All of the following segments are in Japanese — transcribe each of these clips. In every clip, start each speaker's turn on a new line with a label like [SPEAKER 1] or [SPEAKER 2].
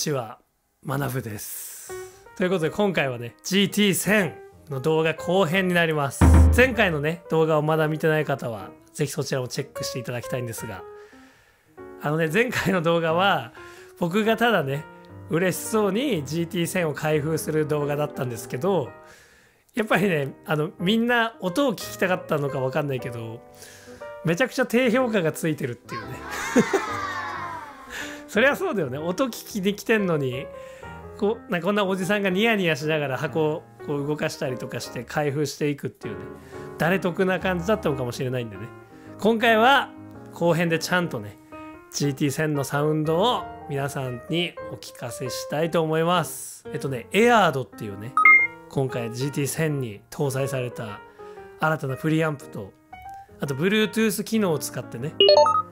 [SPEAKER 1] こんにちは、まなぶです。ということで今回はね、GT1000 の動画後編になります。前回のね、動画をまだ見てない方は、ぜひそちらをチェックしていただきたいんですが、あのね、前回の動画は、僕がただね、嬉しそうに GT1000 を開封する動画だったんですけど、やっぱりね、あの、みんな音を聞きたかったのかわかんないけど、めちゃくちゃ低評価がついてるっていうね。そりゃそうだよね。音聞きできてんのにこなんこんなおじさんがニヤニヤしながら箱をこう動かしたりとかして開封していくっていうね。誰得な感じだったのかもしれないんでね。今回は後編でちゃんとね GT1000 のサウンドを皆さんにお聞かせしたいと思います。えっとねエアードっていうね今回 GT1000 に搭載された新たなプリアンプとあと Bluetooth 機能を使ってね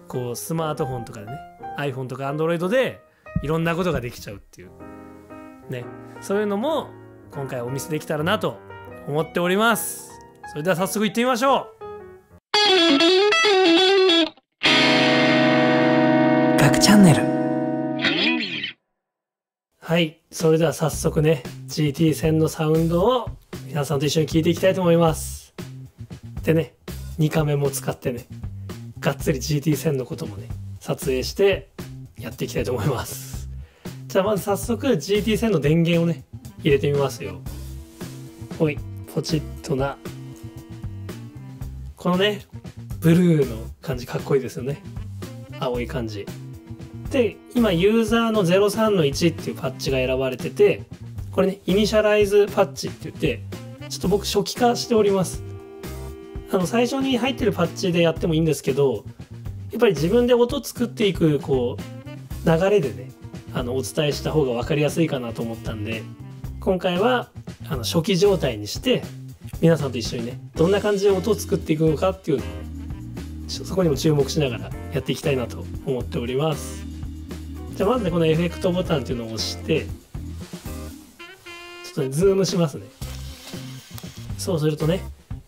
[SPEAKER 1] こうスマートフォンとかでね iPhone とか Android でいろんなことができちゃうっていう。ね。そういうのも今回お見せできたらなと思っております。それでは早速行ってみましょう。学チャンネル。はい。それでは早速ね GT1000 のサウンドを皆さんと一緒に聞いていきたいと思います。でね2カメも使ってねがっつり GT1000 のこともね撮影してやっていきたいと思います。じゃあまず早速 GT1000 の電源をね入れてみますよ。ほいポチッとな。このねブルーの感じかっこいいですよね。青い感じ。で今ユーザーの03の1っていうパッチが選ばれててこれねイニシャライズパッチって言ってちょっと僕初期化しております。あの最初に入ってるパッチでやってもいいんですけどやっぱり自分で音作っていくこう流れでねあのお伝えした方が分かりやすいかなと思ったんで今回はあの初期状態にして皆さんと一緒にねどんな感じで音を作っていくのかっていうのをそこにも注目しながらやっていきたいなと思っております。じゃあまずねこのエフェクトボタンっていうのを押してちょっとねズームしますね。そうするとね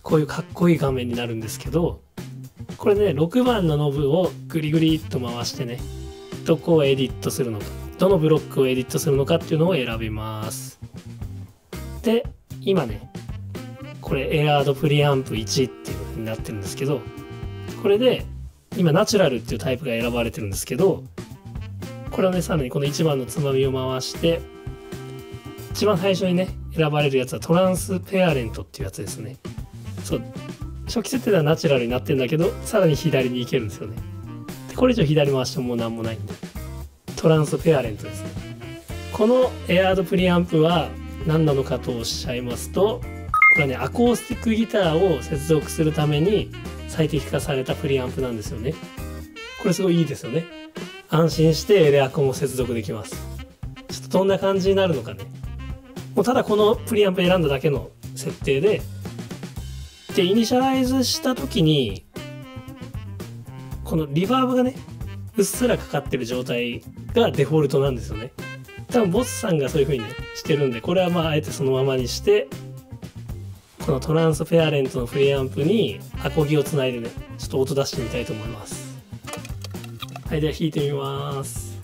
[SPEAKER 1] こういうかっこいい画面になるんですけどこれね6番のノブをグリグリっと回してねどこをエディットするのかどのブロックをエディットするのかっていうのを選びます。で今ねこれ AIRD プリアンプ1っていう風になってるんですけどこれで今ナチュラルっていうタイプが選ばれてるんですけどこれをねさらにこの1番のつまみを回して一番最初にね選ばれるやつはトランスペアレントっていうやつですね。そう初期設定ではナチュラルになってんだけどさらに左に行けるんですよね。でこれ以上左回しても何もないんで。トランスペアレントですね。このエアードプリアンプは何なのかとおっしゃいますとこれはねアコースティックギターを接続するために最適化されたプリアンプなんですよね。これすごいいいですよね。安心してエレアコンを接続できます。ちょっとどんな感じになるのかね。もうただこのプリアンプ選んだだけの設定ででイニシャライズした時にこのリバーブがねうっすらかかってる状態がデフォルトなんですよね。多分ボスさんがそういう風にねしてるんでこれはまああえてそのままにしてこのトランスペアレントのプリアンプにアコギをつないでねちょっと音出してみたいと思います。はいでは弾いてみます。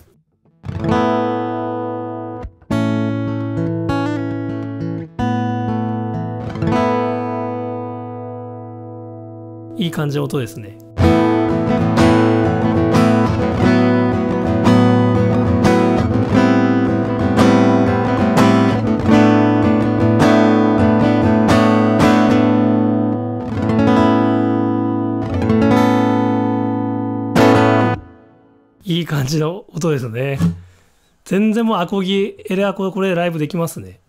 [SPEAKER 1] いい感じの音ですね。いい感じの音ですね。全然もうアコギエレアコでこれでライブできますね。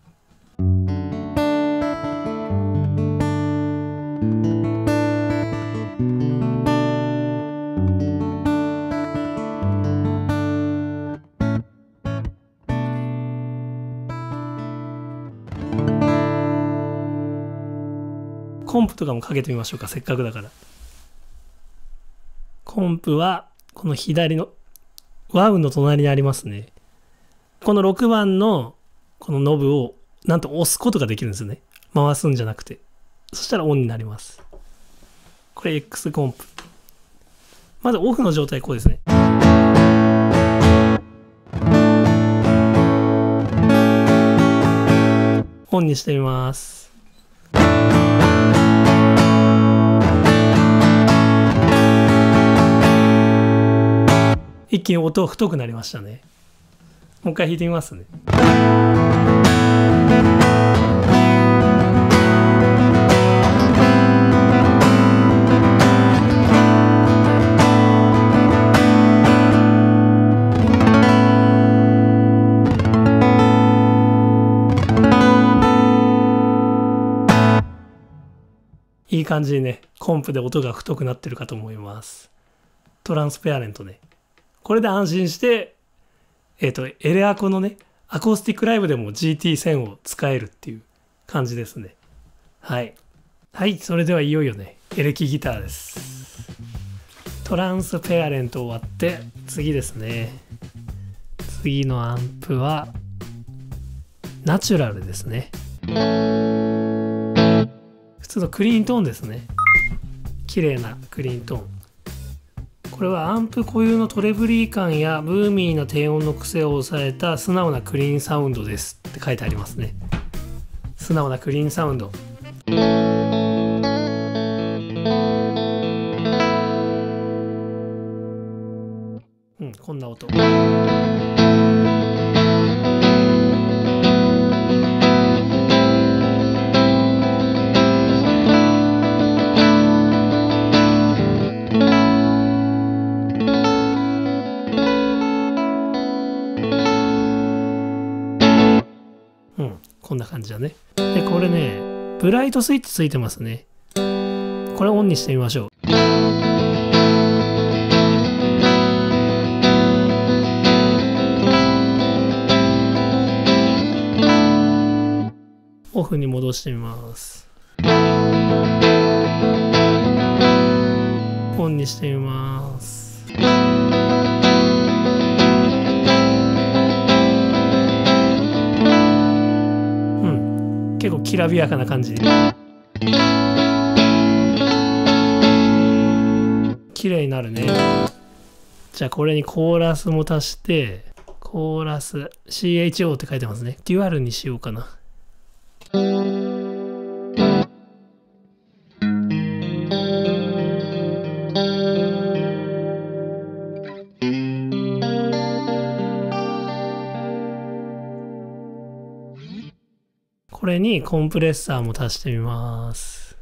[SPEAKER 1] コンプとかもかけてみましょうか、せっかくだから。コンプは、この左の、ワウの隣にありますね。この6番の、このノブを、なんと押すことができるんですね。回すんじゃなくて。そしたらオンになります。これ X コンプ。まずオフの状態こうですね。オンにしてみます。一気に音太くなりましたね。もう一回弾いてみますね。いい感じにね、コンプで音が太くなってるかと思います。トランスペアレントね。これで安心して、えっ、と、エレアコのね、アコースティックライブでも GT1000 を使えるっていう感じですね。はい。はい、それではいよいよね、エレキギターです。トランスペアレント終わって、次ですね。次のアンプは、ナチュラルですね。普通のクリーントーンですね。綺麗なクリーントーン。これはアンプ固有のトレブリー感やブーミーな低音の癖を抑えた素直なクリーンサウンドですって書いてありますね。素直なクリーンサウンド。うん、こんな音。ブライトスイッチついてますね。これオンにしてみましょう。オフに戻してみます。オンにしてみます。結構きらびやかな感じ。綺麗になるね。じゃあこれにコーラスも足して、コーラス、CHO って書いてますね。デュアルにしようかな。れにコンプレッサーも足してみます。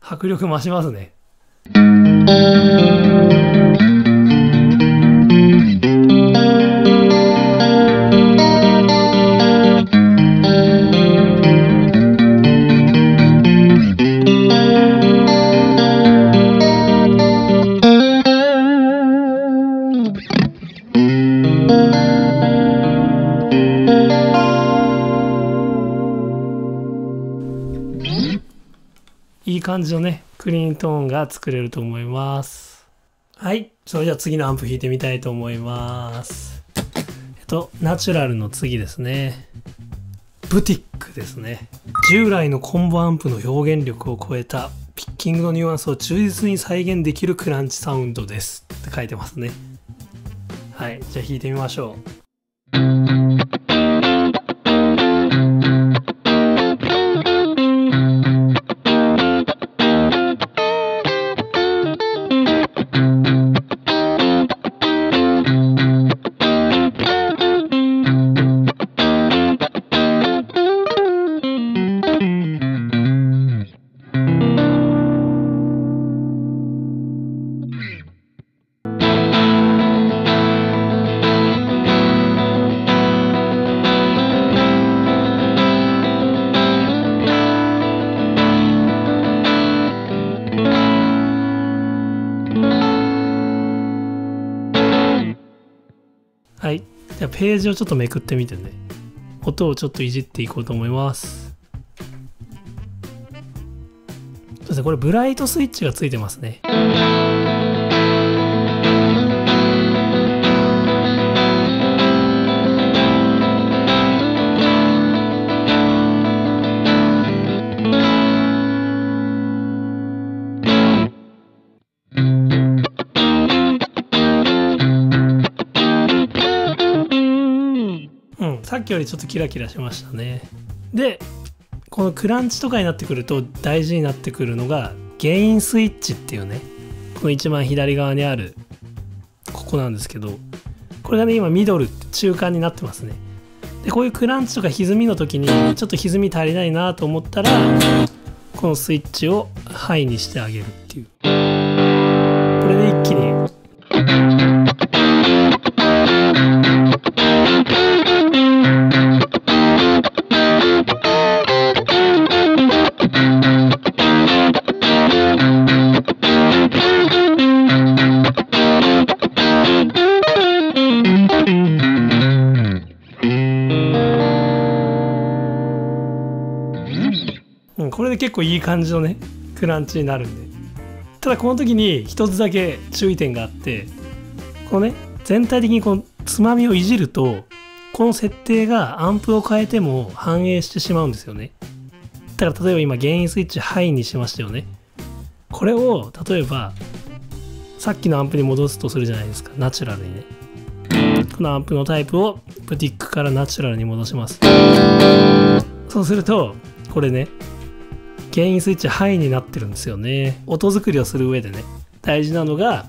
[SPEAKER 1] 迫力増しますね。感じのね、クリーントーンが作れると思います。はい。それじゃあ次のアンプ弾いてみたいと思います。えっと、ナチュラルの次ですね。ブティックですね。従来のコンボアンプの表現力を超えたピッキングのニュアンスを忠実に再現できるクランチサウンドですって書いてますね。はい。じゃあ弾いてみましょう。ページをちょっとめくってみてね。音をちょっといじっていこうと思います。そうですね、これブライトスイッチがついてますね。さっきよりちょっとキラキラしましたね。でこのクランチとかになってくると大事になってくるのがゲインスイッチっていうねこの一番左側にあるここなんですけどこれがね今ミドル中間になってますね。でこういうクランチとか歪みの時にちょっと歪み足りないなと思ったらこのスイッチをハイにしてあげるっていう。構いい感じのねクランチになるんで。ただこの時に一つだけ注意点があってこのね全体的にこのつまみをいじるとこの設定がアンプを変えても反映してしまうんですよね。だから例えば今ゲインスイッチハイにしましたよね。これを例えばさっきのアンプに戻すとするじゃないですか。ナチュラルにね。このアンプのタイプをブティックからナチュラルに戻します。そうするとこれねゲインスイッチハイになってるんですよね。音作りをする上でね。大事なのが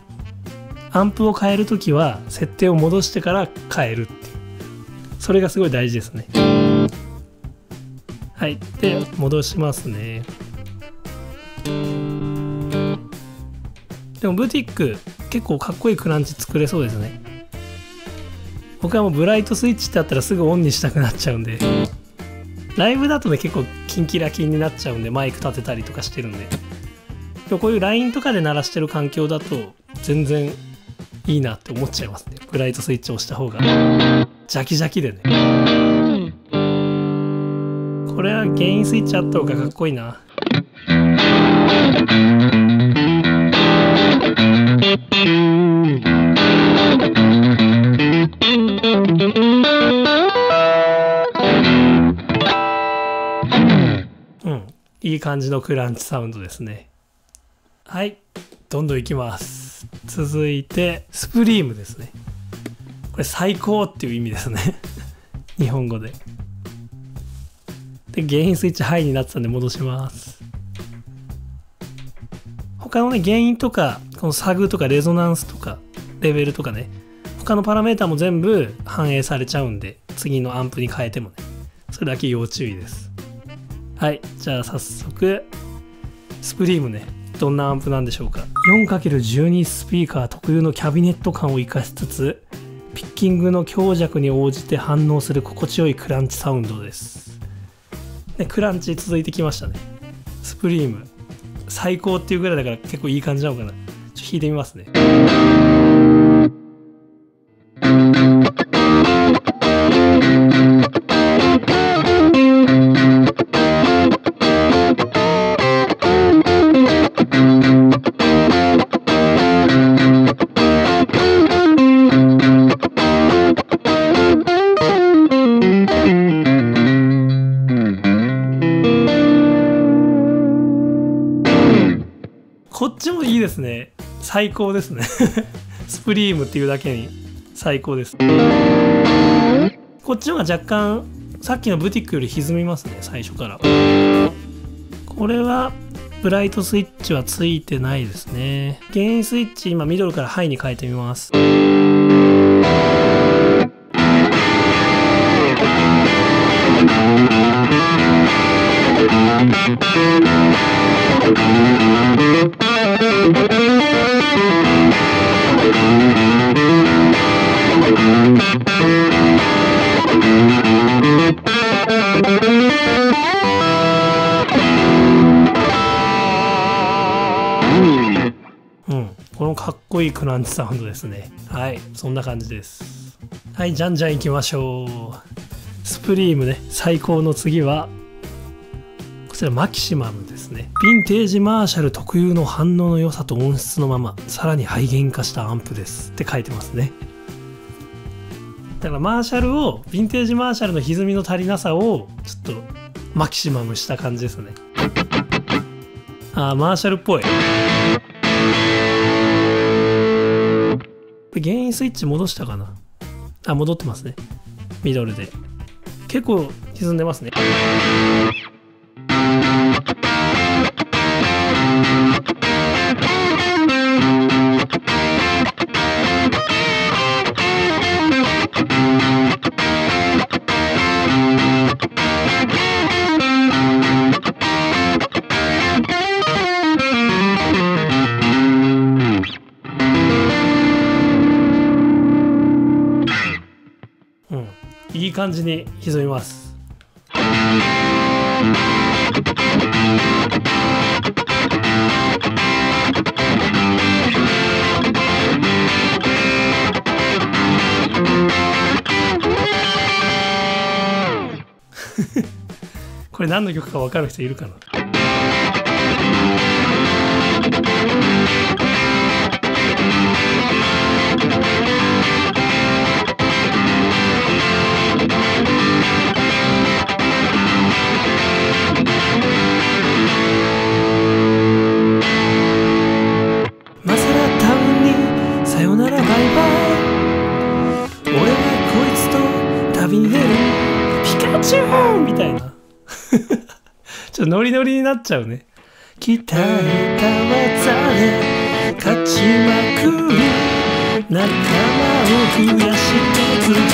[SPEAKER 1] アンプを変えるときは設定を戻してから変えるっていう。それがすごい大事ですね。はい。で戻しますね。でもブティック結構かっこいいクランチ作れそうですね。僕はもうブライトスイッチってあったらすぐオンにしたくなっちゃうんで。ライブだとね結構キンキラキンになっちゃうんでマイク立てたりとかしてるんで。でもこういう LINE とかで鳴らしてる環境だと全然いいなって思っちゃいますね。ブライトスイッチを押した方が。ジャキジャキでね。これはゲインスイッチあった方がかっこいいな。いい感じのクランチサウンドですね。はい。どんどんいきます。続いてスプリームですね。これ最高っていう意味ですね。日本語で。でゲインスイッチハイになってたんで戻します。他のね原因とかこのサグとかレゾナンスとかレベルとかね他のパラメータも全部反映されちゃうんで次のアンプに変えてもねそれだけ要注意です。はいじゃあ早速スプリームねどんなアンプなんでしょうか。4×12 スピーカー特有のキャビネット感を生かしつつピッキングの強弱に応じて反応する心地よいクランチサウンドです。でクランチ続いてきましたね。スプリーム。最高っていうぐらいだから結構いい感じなのかな。ちょっと弾いてみますね。最高ですね。スプリームっていうだけに最高です。こっちの方が若干さっきのブティックより歪みますね最初から。これはブライトスイッチはついてないですね。ゲインスイッチ今ミドルからハイに変えてみます。こいいクランチサウンドですね。はい、そんな感じです。はい、じゃんじゃん行きましょう。スプリームね、最高の次は、こちらマキシマムですね。ヴィンテージマーシャル特有の反応の良さと音質のまま、さらに背弦化したアンプですって書いてますね。だからマーシャルを、ヴィンテージマーシャルの歪みの足りなさを、ちょっとマキシマムした感じですね。あー、マーシャルっぽい。これゲインスイッチ戻したかなあ、戻ってますね。ミドルで。結構歪んでますね感じに歪みます。これ何の曲か分かる人いるかな？ノリノリになっちゃうね。鍛えた技で勝ちまくる。仲間を増やして次の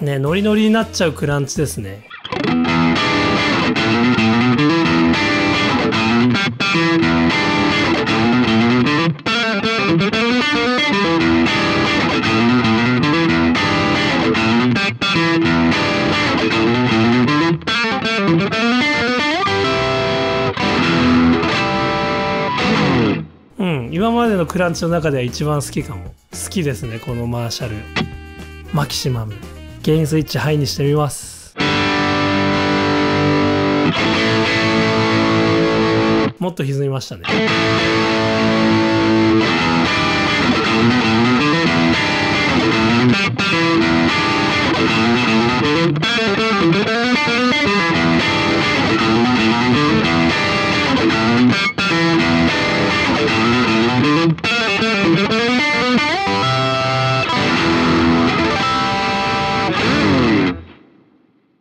[SPEAKER 1] 街ねノリノリになっちゃうクランチですね。までのクランチの中では一番好きかも。好きですねこのマーシャル。マキシマム。ゲインスイッチハイにしてみます。もっと歪みましたね。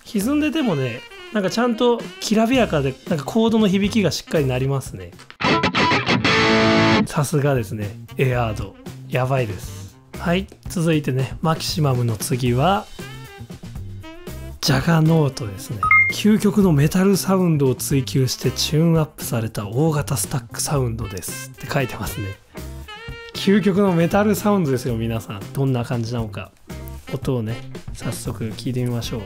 [SPEAKER 1] 歪ん。でてもねなんかちゃんときらびやかでなんかコードの響きがしっかりなりますね。さすがですね。エアード。やばいです。はい。続いてねマキシマムの次はジャガノートですね。究極のメタルサウンドを追求してチューンアップされた大型スタックサウンドですって書いてますね。究極のメタルサウンドですよ皆さん。どんな感じなのか音をね早速聞いてみましょう。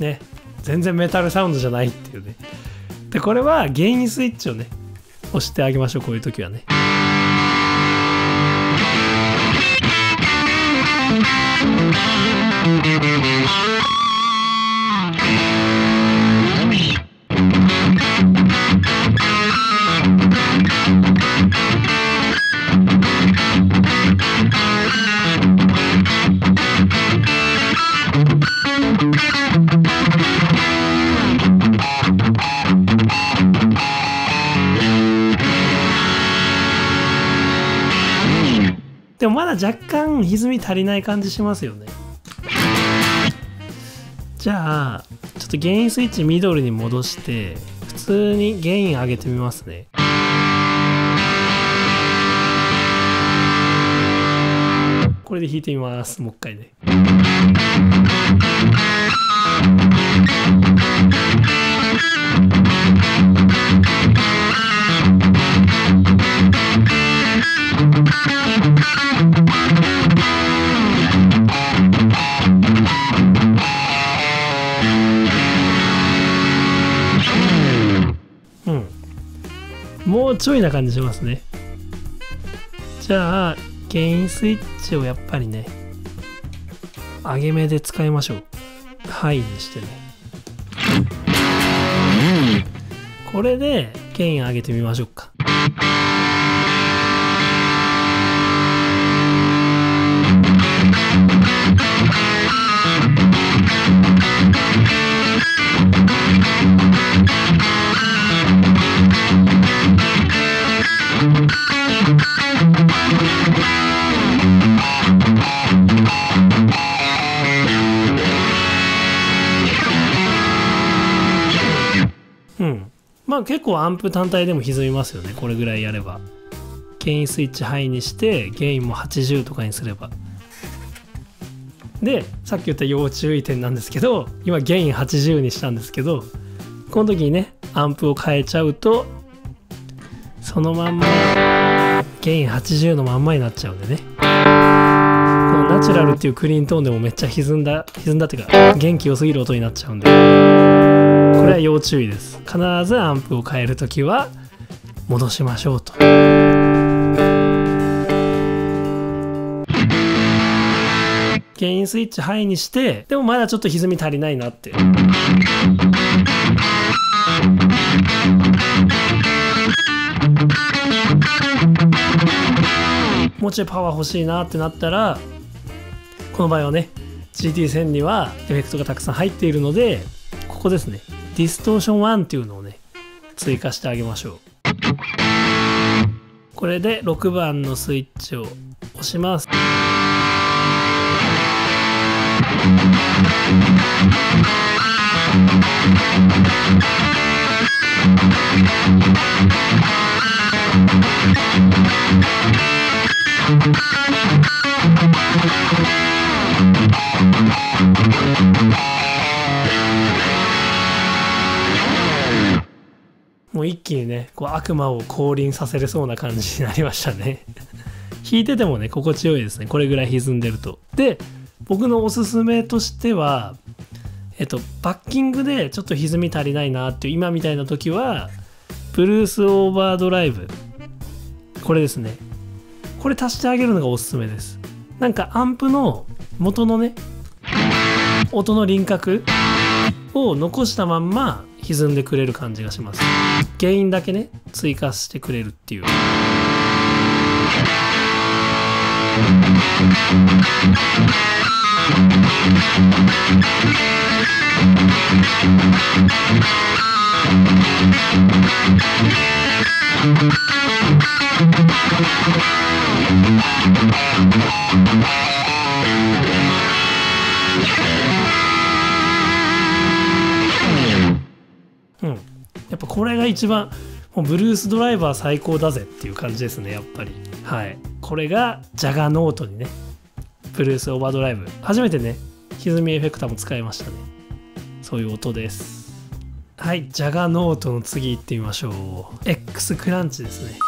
[SPEAKER 1] ね全然メタルサウンドじゃないっていうね。でこれはゲインスイッチをね押してあげましょうこういう時はね。でもまだ若干歪み足りない感じしますよね。じゃあちょっとゲインスイッチミドルに戻して普通にゲイン上げてみますね。これで弾いてみますもう一回ね。ちょいな感じしますね。じゃあゲインスイッチをやっぱりね上げ目で使いましょう。ハイにしてね。これでゲイン上げてみましょうか。結構アンプ単体でも歪みますよね。これぐらいやれば。ゲインスイッチハイにしてゲインも80とかにすれば。でさっき言った要注意点なんですけど今ゲイン80にしたんですけどこの時にねアンプを変えちゃうとそのまんまゲイン80のまんまになっちゃうんでね。このナチュラルっていうクリーントーンでもめっちゃ歪んだ歪んだっていうか元気良すぎる音になっちゃうんで。れは要注意です。必ずアンプを変える時は戻しましょうと。ゲインスイッチハイにしてでもまだちょっと歪み足りないなって。もうちょいパワー欲しいなってなったらこの場合はね GT1000 にはエフェクトがたくさん入っているのでここですね。ディストーション1っていうのをね追加してあげましょう。これで6番のスイッチを押します。う一気にねこう悪魔を降臨させれそうな感じになりましたね。弾いててもね心地よいですね。これぐらい歪んでると。で僕のおすすめとしてはえっとバッキングでちょっと歪み足りないなっていう今みたいな時はブルースオーバードライブ。これですね。これ足してあげるのがおすすめです。なんかアンプの元のね音の輪郭を残したまんま歪んでくれる感じがします。原因だけね追加してくれるっていう。うん。やっぱこれが一番もうブルースドライバー最高だぜっていう感じですねやっぱり。はい。これがジャガノートにねブルースオーバードライブ。初めてね歪みエフェクターも使いましたね。そういう音です。はい。ジャガノートの次行ってみましょう。X クランチですね。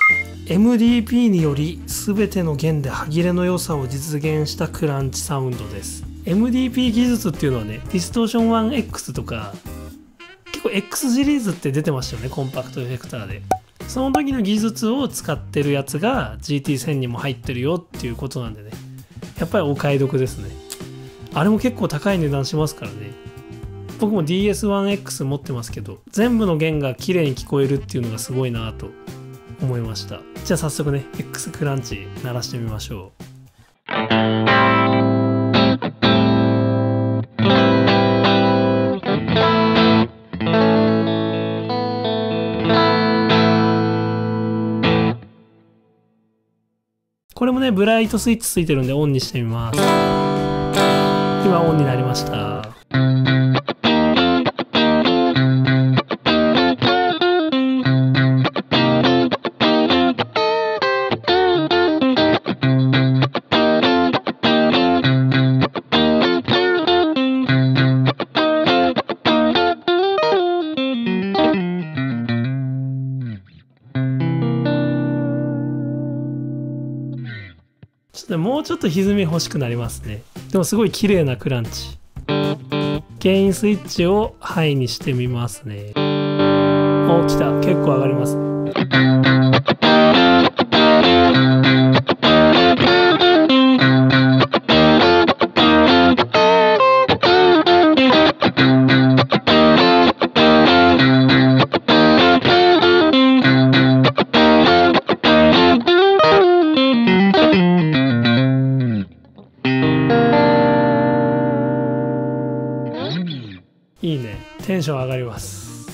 [SPEAKER 1] MDP により全ての弦で歯切れの良さを実現したクランチサウンドです。MDP 技術っていうのはねディストーション 1X とか構 X シリーズって出てましたよねコンパクトエフェクターで。その時の技術を使ってるやつが GT1000 にも入ってるよっていうことなんでね。やっぱりお買い得ですね。あれも結構高い値段しますからね。僕も DS1X 持ってますけど全部の弦が綺麗に聞こえるっていうのがすごいなと思いました。じゃあ早速ね X クランチ鳴らしてみましょう。ねブライトスイッチついてるんでオンにしてみます。今オンになりました。ちょっと歪み欲しくなりますね。でもすごい綺麗なクランチ。ゲインスイッチをハイにしてみますね。お来た。結構上がりますテンション上がります。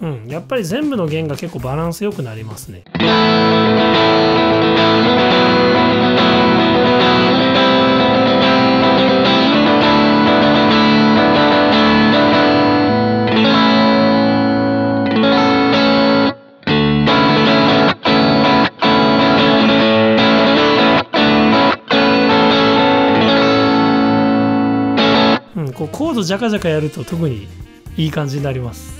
[SPEAKER 1] うんやっぱりり全部の弦が結構バランスよくなりますね。と、ジャカジャカやると特にいい感じになります。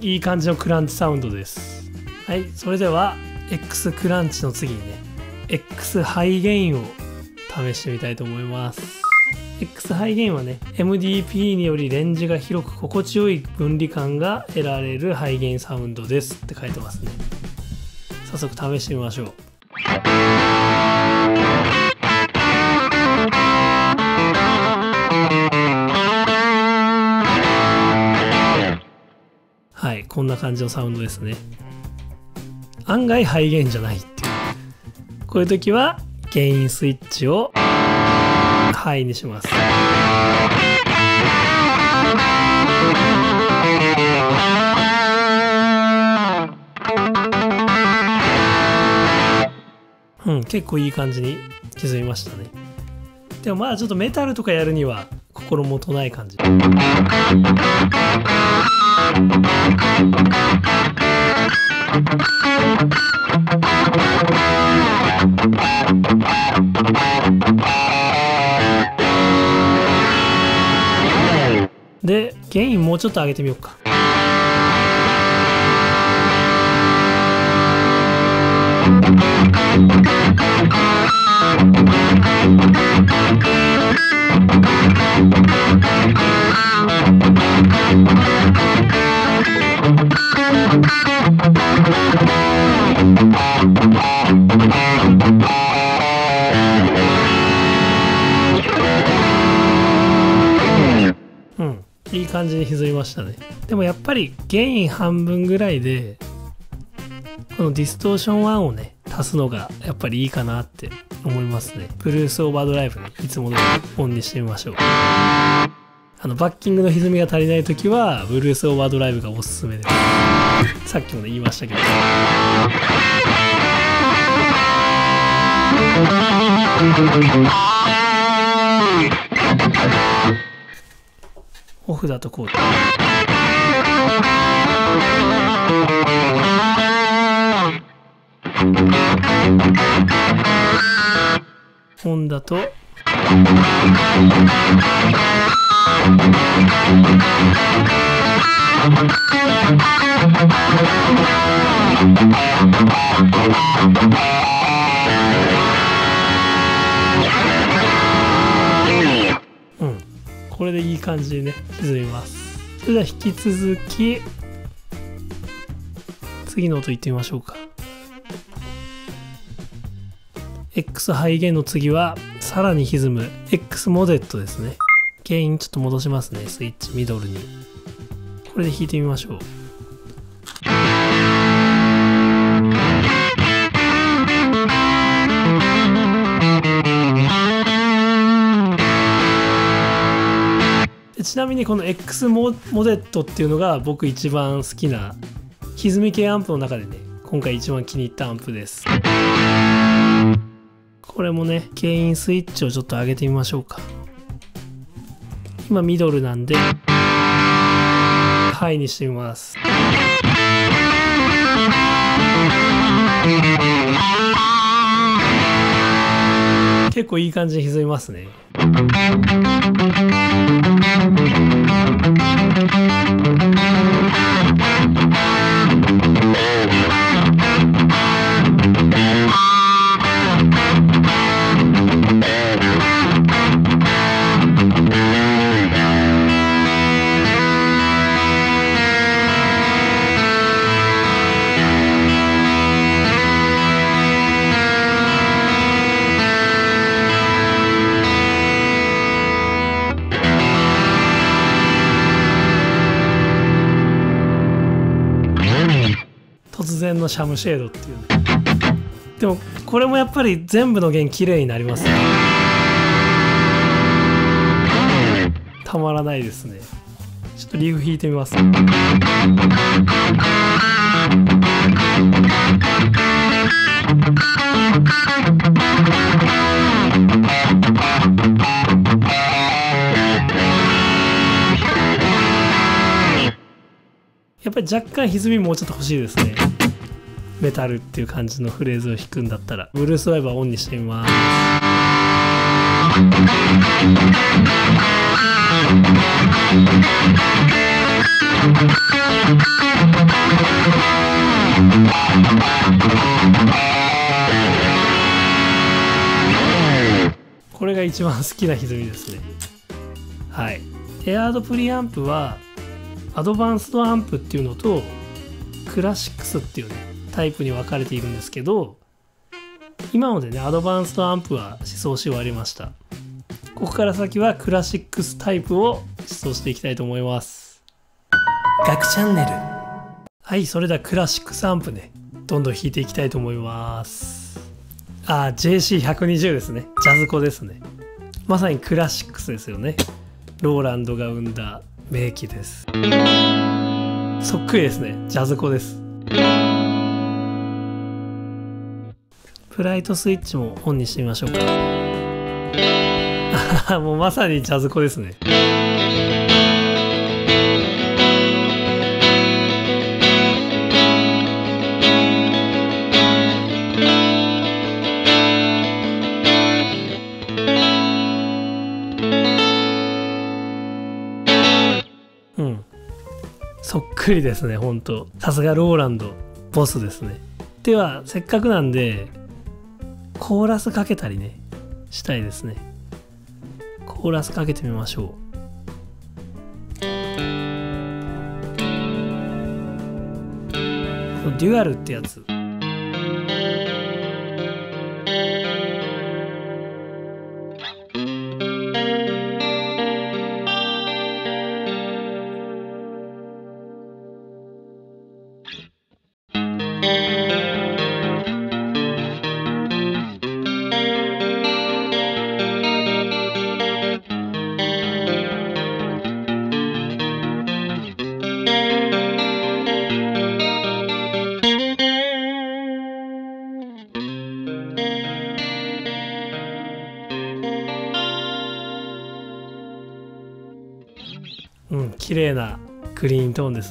[SPEAKER 1] いい感じのクランチサウンドです。はいそれでは X クランチの次にね X ハイゲインを試してみたいと思います。X ハイゲインはね MDP によりレンジが広く心地よい分離感が得られるハイゲインサウンドですって書いてますね。早速試してみましょう。はいこんな感じのサウンドですね。案外ハイゲインじゃないっていう。こういう時はゲインスイッチをハイにします。うん結構いい感じに刻みましたね。でもまあちょっとメタルとかやるには心もとない感じ。でゲインもうちょっと上げてみようか。感じに歪みましたね。でもやっぱりゲイン半分ぐらいでこのディストーション1をね足すのがやっぱりいいかなって思いますね。ブルースオーバードライブねいつものオンにしてみましょう。あのバッキングの歪みが足りない時はブルースオーバードライブがおすすめです。さっきもね言いましたけど。オフだとこうオンだと。うんこれでいい感じにね沈みます。それでは引き続き次の音いってみましょうか。X ハイゲンの次はさらに歪む X モデットですね。原因ちょっと戻しますね。スイッチミドルに。これで弾いてみましょう。ちなみにこの X モモデットっていうのが僕一番好きな歪み系アンプの中でね今回一番気に入ったアンプです。これもねゲインスイッチをちょっと上げてみましょうか。今ミドルなんでハイにしてみます。結構いい感じに歪みますね。thank you シャムシェードっていうね。でもこれもやっぱり全部の弦綺麗になりますね。たまらないですね。ちょっとリーフ弾いてみます。やっぱり若干歪みもうちょっと欲しいですね。メタルっていう感じのフレーズを弾くんだったらブルースワイバーオンにしてみます。これが一番好きな歪みですね。はい。エアードプリアンプはアドバンスドアンプっていうのとクラシックスっていうねタイプに分かれているんですけど今までねアドバンスドアンプは思想し終わりました。ここから先はクラシックスタイプを思想していきたいと思います。
[SPEAKER 2] 学チャンネル。
[SPEAKER 1] はいそれではクラシックスアンプねどんどん弾いていきたいと思います。あ JC120 ですね。ジャズコですね。まさにクラシックスですよね。ローランドが生んだ名機です。そっくりですね。ジャズコですフライトスイッチもオンにしてみましょうか。もうまさにジャズコですね。うん。そっくりですねほんと。さすがローランドボスですね。ではせっかくなんでコーラスかけたりねしたいですね。コーラスかけてみましょう。デュアルってやつ。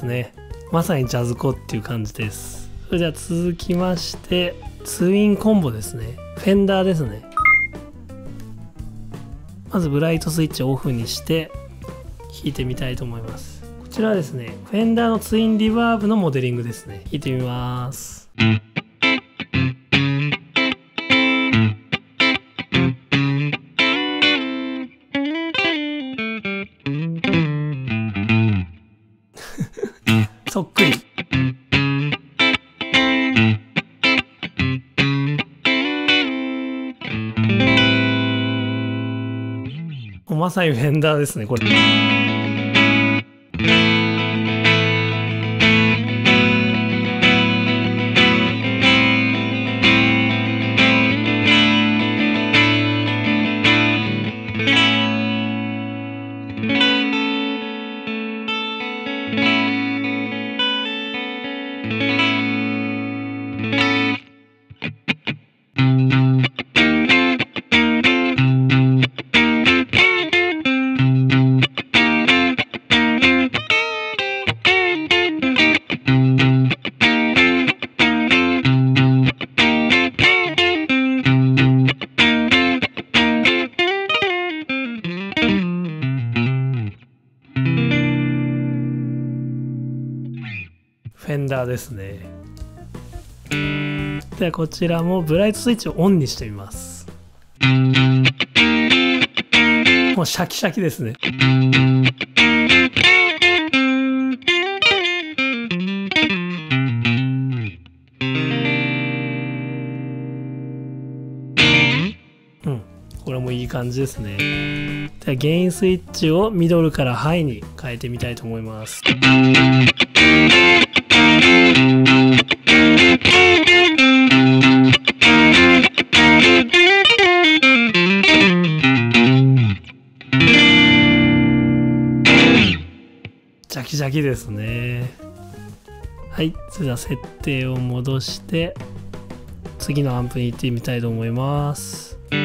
[SPEAKER 1] ですね。まさにジャズコっていう感じです。それでは続きましてツインコンボですね。フェンダーですね。まずブライトスイッチをオフにして弾いてみたいと思います。こちらはですねフェンダーのツインリバーブのモデリングですね。弾いてみます。さにフェンダーですねこれ。フェンダーですね。ではこちらもブライトスイッチをオンにしてみます。もうシャキシャキですね。うんこれもいい感じですね。ではゲインスイッチをミドルからハイに変えてみたいと思います。ャキですね。はいそれでは設定を戻して次のアンプに行ってみたいと思います。デ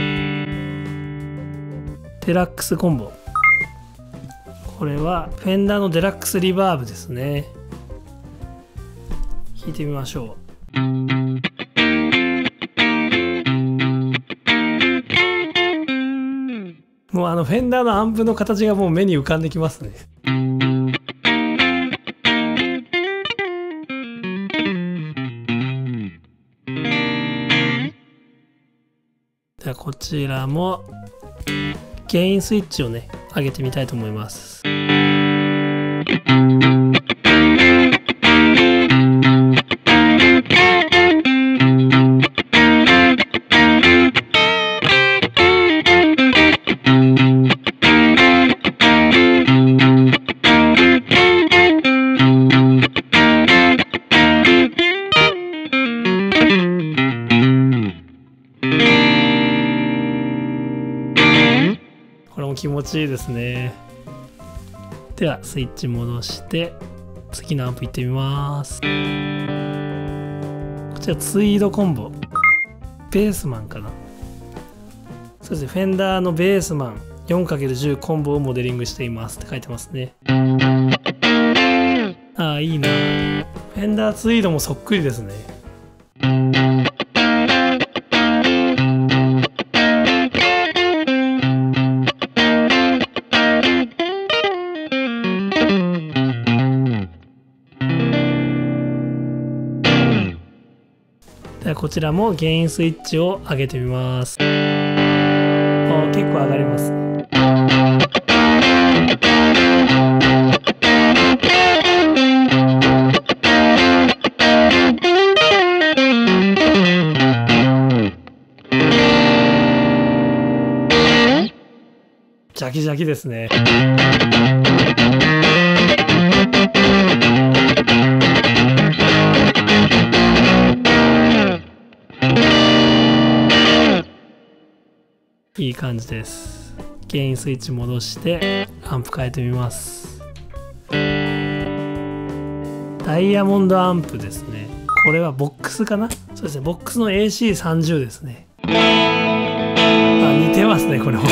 [SPEAKER 1] ラックスコンボ。これはフェンダーのデラックスリバーブですね。弾いてみましょう。もうあのフェンダーのアンプの形がもう目に浮かんできますね。こちらもゲインスイッチをね上げてみたいと思います。ちいいですね。ではスイッチ戻して次のアンプいってみます。こちらツイードコンボ。ベースマンかな。そうですね。フェンダーのベースマン。4×10 コンボをモデリングしています。って書いてますね。ああいいな。フェンダーツイードもそっくりですね。こちらもゲインスイッチを上げてみます。あ結構上がります。ジャキジャキですね。いい感じです。ゲインスイッチ戻してアンプ変えてみます。ダイヤモンドアンプですね。これはボックスかな？そうですね。ボックスの AC30 ですね。あ似てますねこれも。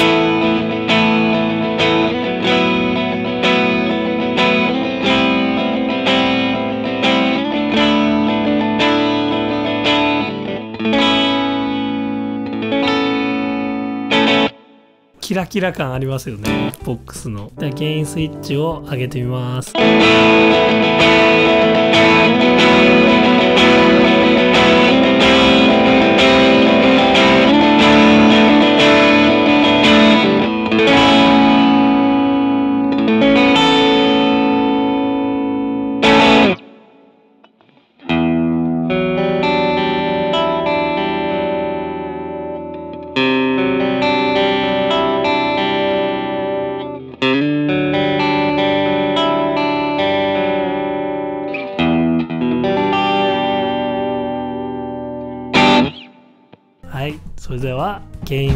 [SPEAKER 1] キラキラ感ありますよね。ボックスの。じゃあゲインスイッチを上げてみます。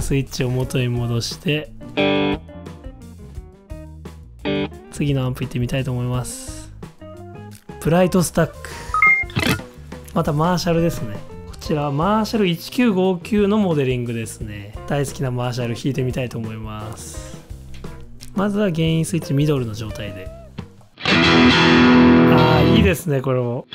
[SPEAKER 1] スイッチを元に戻して次のアンプいってみたいと思います。ブライトスタック。またマーシャルですね。こちらはマーシャル1959のモデリングですね。大好きなマーシャル弾いてみたいと思います。まずはゲインスイッチミドルの状態で。ああいいですねこれも。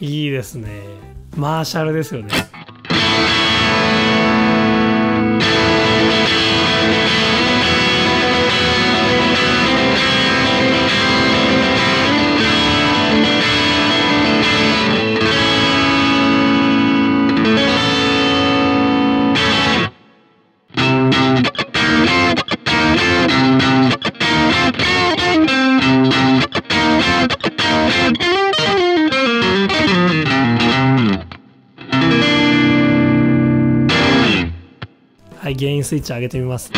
[SPEAKER 1] いいですね。マーシャルですよね。スイッチ上げてみます。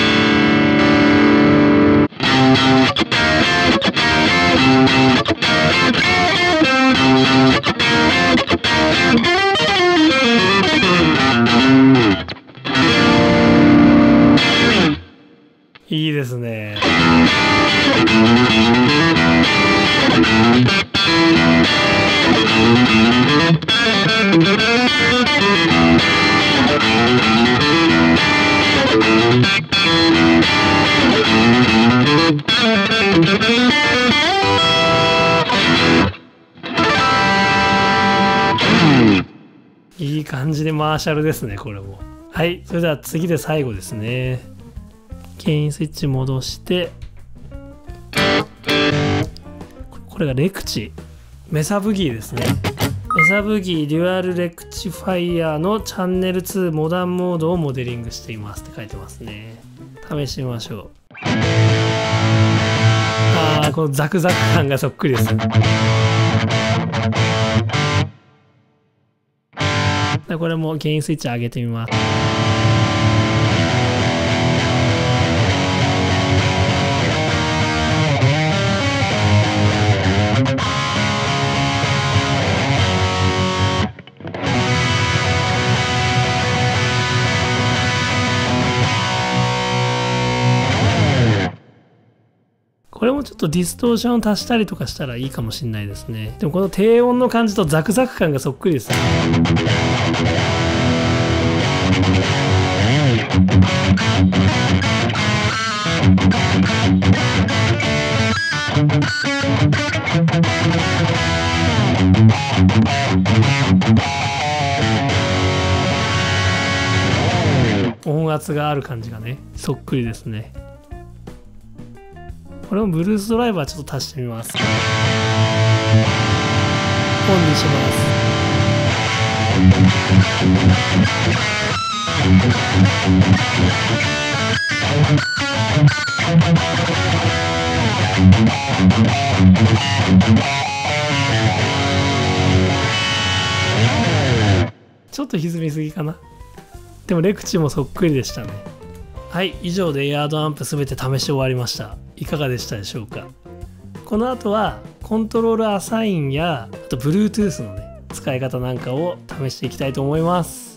[SPEAKER 1] シャルですねこれも。はいそれでは次で最後ですね。ゲインスイッチ戻して。これがレクチ。メサブギーですね。メサブギーデュアルレクチファイヤーのチャンネル2モダンモードをモデリングしていますって書いてますね。試しましょう。あーこのザクザク感がそっくりです。これもゲインスイッチ上げてみます。これもちょっとディストーション足したりとかしたらいいかもしれないですね。でもこの低音の感じとザクザク感がそっくりです。ね音圧がある感じがねそっくりですね。これもブルースドライバーちょっと足してみます。オンにします。ちょっと歪みすぎかな。でもレクチもそっくりでしたね。はい以上でエアードアンプ全て試し終わりました。いかがでしたでしょうか？この後はコントロールアサインやあと Bluetooth のね使い方なんかを試していきたいと思います。